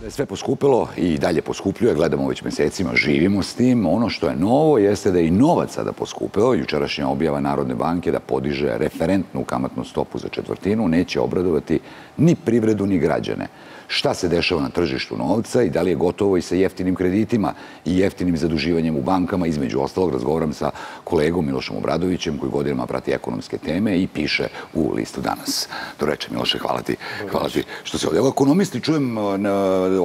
Da je sve poskupilo i dalje poskupljuje, gledamo već mesecima, živimo s tim. Ono što je novo jeste da je i novac sada poskupeo. Jučerašnja objava Narodne banke da podiže referentnu kamatnu stopu za četvrtinu neće obradovati ni privredu ni građane šta se dešava na tržištu novca i da li je gotovo i sa jeftinim kreditima i jeftinim zaduživanjem u bankama. Između ostalog razgovaram sa kolegom Milošom Obradovićem koji godinama prati ekonomske teme i piše u listu danas. Do reče Miloše, hvala ti. Hvala ti što se ovdje. Ekonomisti čujem na,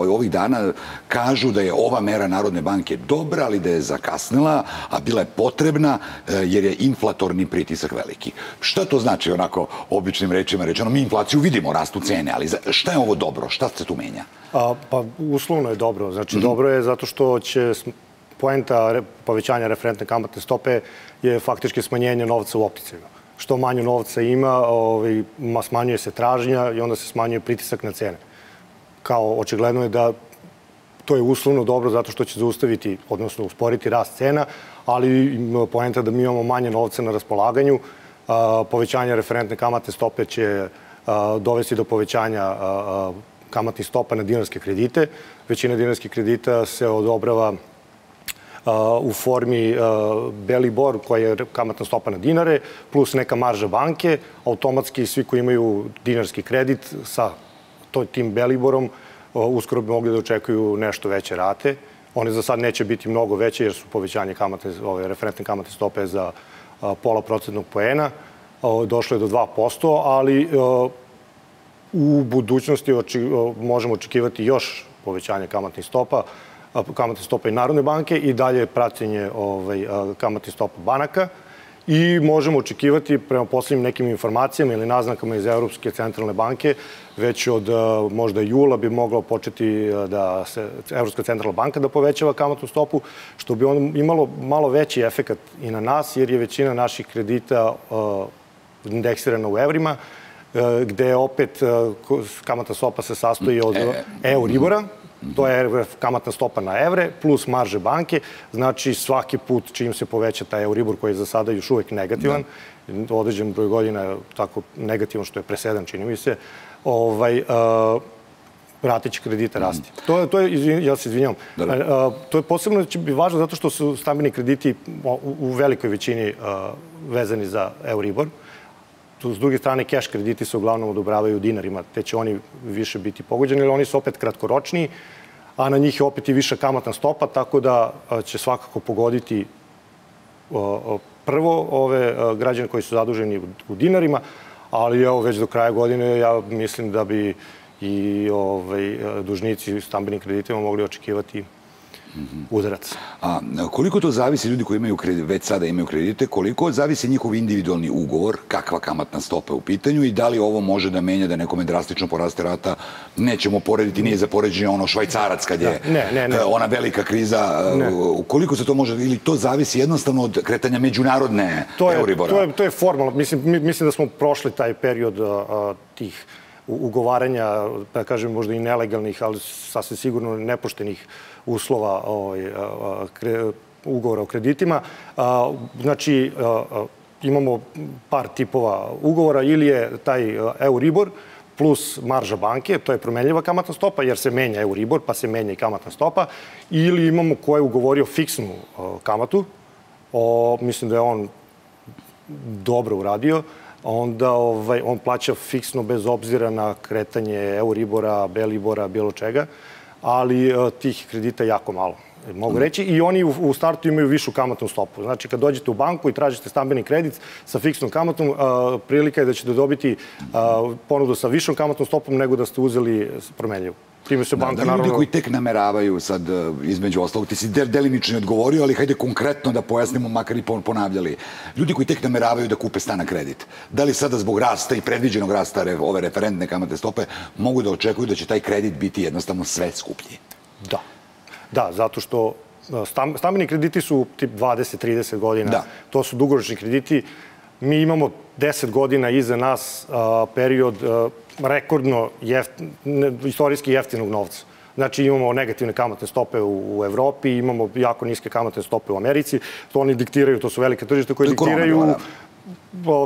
ovih dana kažu da je ova mera Narodne banke dobra, ali da je zakasnila, a bila je potrebna e, jer je inflatorni pritisak veliki. Šta to znači onako običnim rečima rečeno? Mi inflaciju vidimo, rastu cene, ali šta je ovo dobro? Šta se tu menja? A, pa uslovno je dobro. Znači, mm -hmm. dobro je zato što će poenta povećanja referentne kamatne stope je faktički smanjenje novca u opticaju. Što manje novca ima, ovaj, smanjuje se tražnja i onda se smanjuje pritisak na cene. Kao očigledno je da to je uslovno dobro zato što će zaustaviti, odnosno usporiti rast cena, ali poenta da mi imamo manje novca na raspolaganju, povećanje referentne kamatne stope će dovesti do povećanja kamatnih stopa na dinarske kredite. Većina dinarskih kredita se odobrava u formi Belibor, koja je kamatna stopa na dinare, plus neka marža banke. Automatski svi koji imaju dinarski kredit sa tim Beliborom uskoro bi mogli da očekuju nešto veće rate. One za sad neće biti mnogo veće jer su povećanje kamate, ove referentne kamate stope za pola procentnog poena. Došlo je do 2%, ali u budućnosti oči, možemo očekivati još povećanje kamatnih stopa, kamatne stope i Narodne banke i dalje praćenje ovaj, kamatnih stopa banaka i možemo očekivati prema poslednjim nekim informacijama ili naznakama iz Evropske centralne banke već od možda jula bi moglo početi da se Evropska centralna banka da povećava kamatnu stopu, što bi on imalo malo veći efekat i na nas, jer je većina naših kredita indeksirana u evrima, gde opet e, kamatna stopa se sastoji od e, Euribora, to je kamatna stopa na evre, plus marže banke. Znači, svaki put čim se poveća taj Euribor, koji je za sada još uvek negativan, da. određen broj godina je tako negativan što je presedan, čini mi se, ovaj, uh, ratić kredita mhm. rasti. Mm. To, je, to je, izvin, ja se izvinjam, da, to je posebno će biti važno zato što su stambeni krediti u, u velikoj većini uh, vezani za Euribor. Uh, S druge strane, keš krediti se uglavnom odobravaju u dinarima, te će oni više biti pogođeni, ali oni su opet kratkoročniji, a na njih je opet i viša kamatna stopa, tako da će svakako pogoditi prvo ove građane koji su zaduženi u dinarima, ali evo već do kraja godine ja mislim da bi i ovaj, dužnici stambenim kreditima mogli očekivati udarac. A koliko to zavisi ljudi koji imaju kredit, već sada imaju kredite, koliko zavisi njihov individualni ugovor, kakva kamatna stopa je u pitanju i da li ovo može da menja da nekome drastično poraste rata, nećemo porediti, nije za poređenje ono švajcarac kad je ne, ne, ne. ona velika kriza, ne. koliko se to može, ili to zavisi jednostavno od kretanja međunarodne to je, Euribora? To je, to je formalno, mislim, mislim da smo prošli taj period a, tih ugovaranja, da kažem možda i nelegalnih, ali sasvim sigurno nepoštenih uslova ovaj, ugovora o kreditima. Znači, imamo par tipova ugovora. Ili je taj Euribor plus marža banke, to je promenljiva kamatna stopa jer se menja Euribor pa se menja i kamatna stopa. Ili imamo ko je ugovorio fiksnu kamatu, o, mislim da je on dobro uradio, onda ovaj, on plaća fiksno bez obzira na kretanje Euribora, Belibora, bilo čega ali uh, tih kredita jako malo mogu reći, i oni u, startu imaju višu kamatnu stopu. Znači, kad dođete u banku i tražite stambeni kredit sa fiksnom kamatom, uh, prilika je da ćete dobiti uh, ponudu sa višom kamatnom stopom nego da ste uzeli promenljivu. Time se da, banka, da, da ljudi naravno... koji tek nameravaju sad, e, između ostalog, ti si del, delimično odgovorio, ali hajde konkretno da pojasnimo, makar i ponavljali. Ljudi koji tek nameravaju da kupe stana kredit, da li sada zbog rasta i predviđenog rasta ove referentne kamate stope mogu da očekuju da će taj kredit biti jednostavno sve skuplji? Da. Da, zato što e, stambeni krediti su tip 20-30 godina. Da. To su dugoročni krediti. Mi imamo 10 godina iza nas a, period a, rekordno jeft, ne, istorijski jeftinog novca. Znači imamo negativne kamatne stope u, u Evropi, imamo jako niske kamatne stope u Americi. To oni diktiraju, to su velike tržište koje diktiraju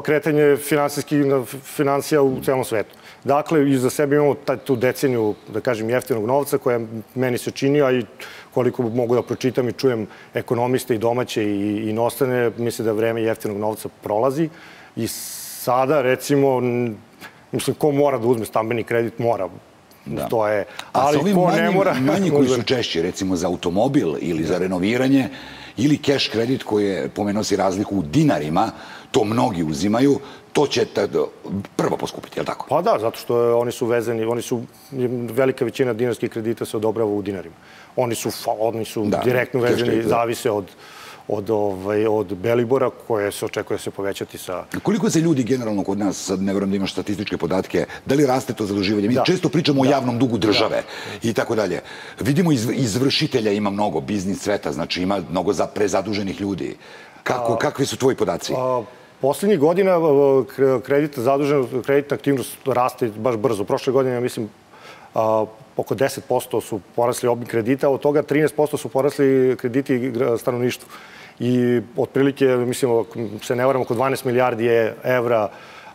kretanje finansijskih financija u celom svetu. Dakle, iza sebe imamo taj, tu deceniju, da kažem, jeftinog novca koja meni se čini, a i koliko mogu da pročitam i čujem ekonomiste i domaće i inostane, misle da vreme jeftinog novca prolazi. I sada, recimo, mislim, ko mora da uzme stambeni kredit, mora. Da. To je, ali ko manji, ne mora... manji koji su češći, recimo za automobil ili za renoviranje, ili cash kredit koji je, pomenuo si razliku u dinarima, to mnogi uzimaju, to će prvo poskupiti, je li tako? Pa da, zato što oni su vezani, oni su, velika većina dinarskih kredita se odobrava u dinarima. Oni su, oni su da, direktno vezani, da. zavise od, od, ovaj, od Belibora koje se očekuje da se povećati sa... Koliko se ljudi generalno kod nas, sad ne verujem da imaš statističke podatke, da li raste to zaduživanje? Mi da. često pričamo da. o javnom dugu države da. i tako dalje. Vidimo iz, izvršitelja ima mnogo, biznis sveta, znači ima mnogo za prezaduženih ljudi. Kako, a, kakvi su tvoji podaci? A, Poslednjih godina kredit zadužen, kreditna aktivnost raste baš brzo. Prošle godine, ja mislim, oko 10% su porasli obim kredita, od toga 13% su porasli krediti stanovništvu. I otprilike, mislim, se ne varam, oko 12 milijardi evra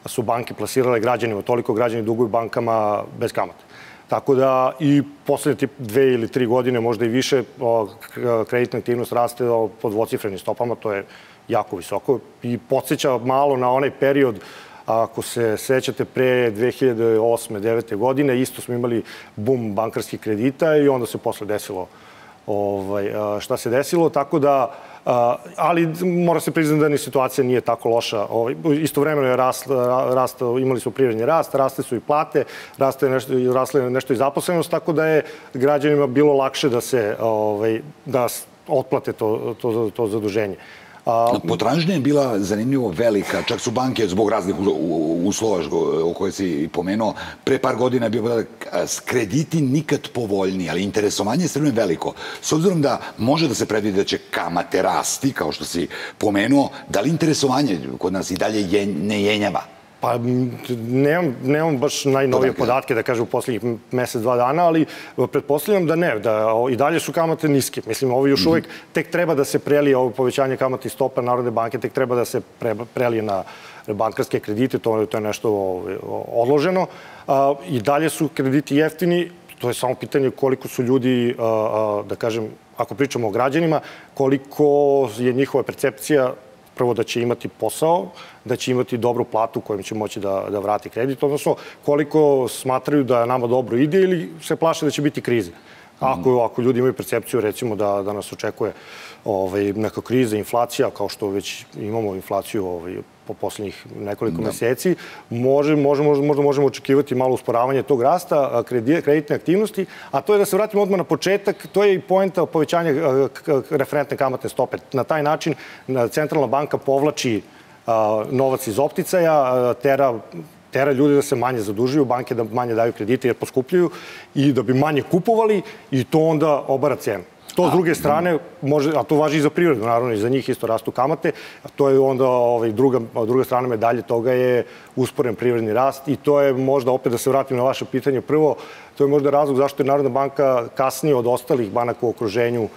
su banke plasirale građanima, toliko građani duguju bankama bez kamate. Tako da i poslednje tip dve ili tri godine, možda i više, kreditna aktivnost raste pod dvocifrenim stopama, to je jako visoko i podsjeća malo na onaj period Ako se sećate, pre 2008. 2009. godine isto smo imali bum bankarskih kredita i onda se posle desilo ovaj, šta se desilo, tako da ali mora se priznati da ni situacija nije tako loša. Ovaj, istovremeno je rast, rast, imali smo privredni rast, raste su i plate, raste nešto, rasle nešto i zaposlenost, tako da je građanima bilo lakše da se ovaj, da otplate to, to, to zaduženje. A, Potražnja je bila zanimljivo velika, čak su banke zbog raznih uslova o koje si pomenuo, pre par godina je bio podatak, krediti nikad povoljniji, ali interesovanje je sve veliko. S obzirom da može da se predvidi da će kamate rasti, kao što si pomenuo, da li interesovanje kod nas i dalje je, ne jenjava? Pa nemam, nemam baš najnovije podatke, da kažem, u poslednjih mesec, dva dana, ali pretpostavljam da ne, da i dalje su kamate niske. Mislim, ovo još mm -hmm. uvek tek treba da se prelije ovo povećanje kamati stopa Narodne banke, tek treba da se pre, prelije na bankarske kredite, to, to je nešto odloženo. A, I dalje su krediti jeftini, to je samo pitanje koliko su ljudi, a, a, da kažem, ako pričamo o građanima, koliko je njihova percepcija prvo da će imati posao, da će imati dobru platu kojom će moći da, da vrati kredit, odnosno koliko smatraju da nama dobro ide ili se plaše da će biti krize. Ako, ako ljudi imaju percepciju, recimo, da, da nas očekuje ovaj, neka kriza, inflacija, kao što već imamo inflaciju ovaj, po poslednjih nekoliko da. meseci, može, može, možda možemo očekivati malo usporavanje tog rasta kreditne aktivnosti, a to je da se vratimo odmah na početak, to je i poenta povećanja referentne kamatne stope. Na taj način centralna banka povlači novac iz opticaja, tera tera ljudi da se manje zadužuju, banke da manje daju kredite jer poskupljuju i da bi manje kupovali i to onda obara cenu. To s druge strane, može, a to važi i za privredu, naravno, i za njih isto rastu kamate, a to je onda ovaj, druga, druga strana medalje toga je usporen privredni rast i to je možda, opet da se vratim na vaše pitanje, prvo, to je možda razlog zašto je Narodna banka kasnije od ostalih banaka u okruženju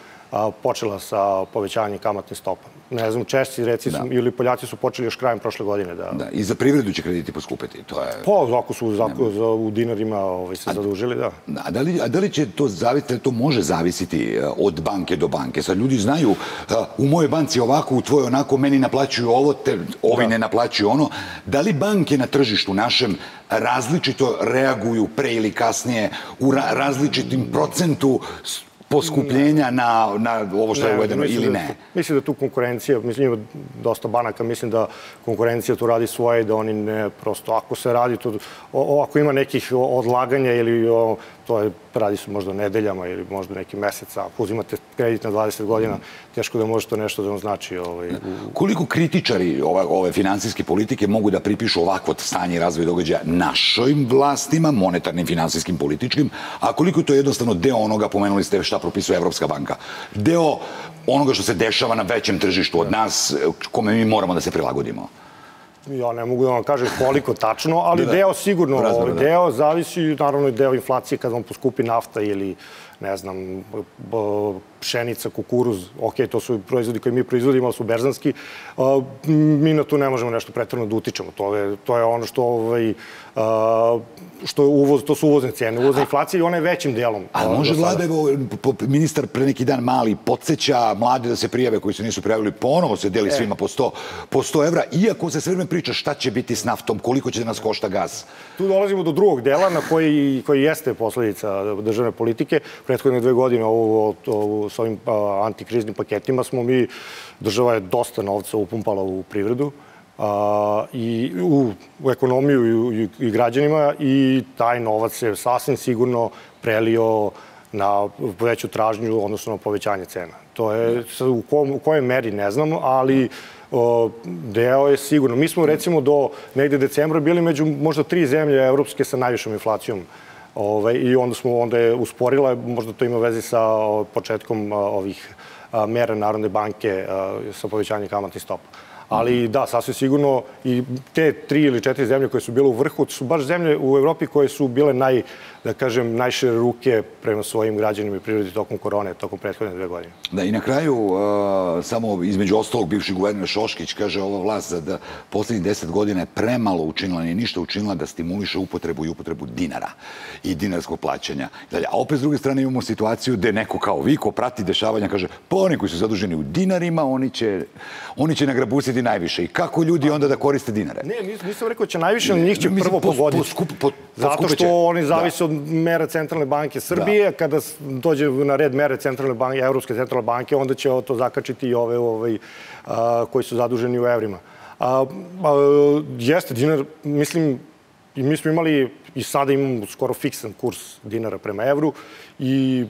počela sa povećanjem kamatne stopa ne znam, Češci reci da. ili Poljaci su počeli još krajem prošle godine da... Da, i za privredu će krediti poskupiti, to je... Pa, ako su zako, za, u dinarima ovaj, se a, zadužili, da. da. A da li, a da li će to zavisiti, to može zavisiti eh, od banke do banke? Sad ljudi znaju, eh, u mojoj banci ovako, u tvojoj onako, meni naplaćuju ovo, te, ovi da. ne naplaćuju ono. Da li banke na tržištu našem različito reaguju pre ili kasnije u ra različitim procentu poskupljenja na, na ovo što ne, je uvedeno ili da ne? Da, mislim da tu konkurencija, mislim ima dosta banaka, mislim da konkurencija tu radi svoje i da oni ne, prosto ako se radi, to, o, ako ima nekih odlaganja ili o, to je, radi se možda nedeljama ili možda neki mesec, ako uzimate kredit na 20 godina, teško da može to nešto da vam znači. Ovaj. Koliko kritičari ove, ove finansijske politike mogu da pripišu ovakvo stanje i razvoj događaja našim vlastima, monetarnim, finansijskim, političkim, a koliko je to jednostavno deo onoga, pomenuli ste šta propisuje Evropska banka, deo onoga što se dešava na većem tržištu od nas, kome mi moramo da se prilagodimo? Ja ne mogu da vam kažem koliko tačno, ali Da, da. deo sigurno, Razumno, ovaj, da. deo zavisi naravno i deo inflacije kad vam poskupi nafta ili ne znam, pšenica, kukuruz, ok, to su proizvodi koje mi proizvodimo, ali su berzanski, a, mi na to ne možemo nešto pretredno da utičemo. To je, to je ono što, ovaj, a, što je uvoz, to su uvozne cijene, uvozna inflacija i ona je većim delom. A može vlada, evo, ministar pre neki dan mali podsjeća mlade da se prijave koji se nisu prijavili, ponovo se E. deli svima po 100, po 100 evra, iako se sve vreme priča šta će biti s naftom, koliko će da nas košta gas. Tu dolazimo do drugog dela na koji, koji jeste posledica državne politike. Prethodne dve godine ovo, ovo, s ovim a, antikriznim paketima smo mi, država je dosta novca upumpala u privredu a, i u, u ekonomiju i, i, i građanima i taj novac se sasvim sigurno prelio na veću tražnju, odnosno na povećanje cena. To je u, kom, u kojoj meri ne znamo, ali o, deo je sigurno. Mi smo recimo do negde decembra bili među možda tri zemlje evropske sa najvišom inflacijom Ovaj, I onda smo onda je usporila, možda to ima veze sa početkom ovih mera Narodne banke sa povećanjem kamatnih stopa. Ali da, sasvim sigurno i te tri ili četiri zemlje koje su bile u vrhu, su baš zemlje u Evropi koje su bile naj, da kažem, najšire ruke prema svojim građanima i prirodi tokom korone, tokom prethodne dve godine. Da, i na kraju, uh, samo između ostalog, bivši guverner Šoškić kaže ova vlast da, da poslednjih deset godina je premalo učinila, nije ništa učinila da stimuliše upotrebu i upotrebu dinara i dinarskog plaćanja. Dalje, a opet s druge strane imamo situaciju gde neko kao vi ko prati dešavanja kaže pa oni koji su zaduženi u dinarima, oni će, oni će nagrabusiti najviše. I kako ljudi onda da koriste dinare? Ne, nis- nisam rekao da će najviše, ali njih će prvo pogoditi. Zato što oni Da. zavise od mera Centralne banke Srbije. Kada s- dođe na red mere Centralne banke, Evropske centralne banke, onda će to zakačiti i ove ovaj, a, koji su zaduženi u evrima. A, a, jeste, dinar, mislim, i mi smo imali i sada imamo skoro fiksan kurs dinara prema evru i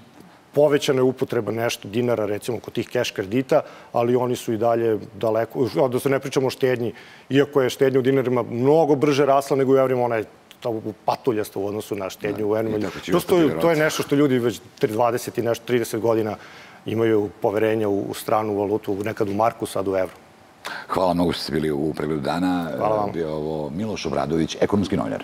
povećana je upotreba nešto dinara, recimo, kod tih keš kredita, ali oni su i dalje daleko, da se ne pričamo o štednji, iako je štednja u dinarima mnogo brže rasla nego u evrima, ona je to patuljasta u odnosu na štednju u i tako će To, je nešto što ljudi već 20 i nešto, 30 godina imaju poverenja u, u stranu valutu, nekad u marku, sad u evru. Hvala mnogo što ste bili u pregledu dana. Hvala vam. Bio ovo Miloš Obradović, ekonomski novinar.